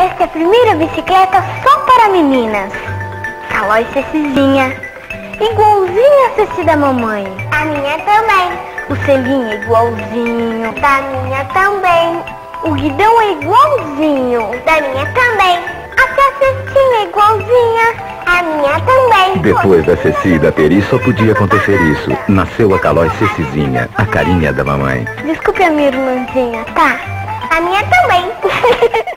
Esta é a primeira bicicleta só para meninas. Calói Cecizinha. É igualzinha a Ceci da mamãe. A minha também. O selinho é igualzinho. Da minha também. O guidão é igualzinho. Da minha também. Até a cestinha é igualzinha. A minha também. Depois da Ceci e da Peri só podia acontecer isso. Nasceu a Calói Cecizinha, a carinha da mamãe. Desculpe a minha irmãzinha, tá? A minha também.